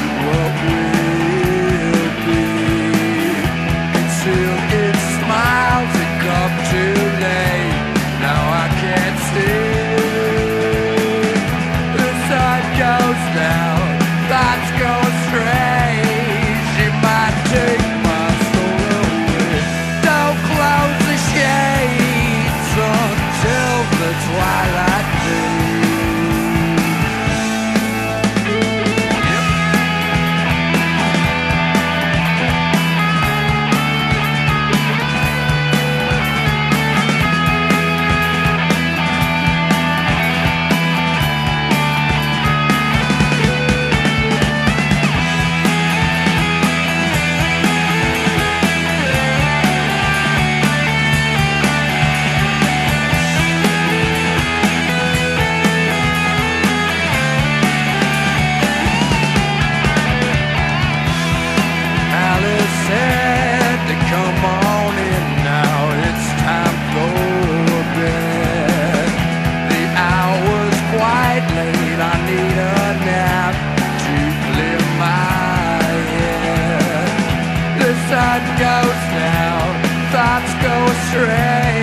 what will sun goes down, thoughts go astray.